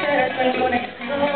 turn up when you. want to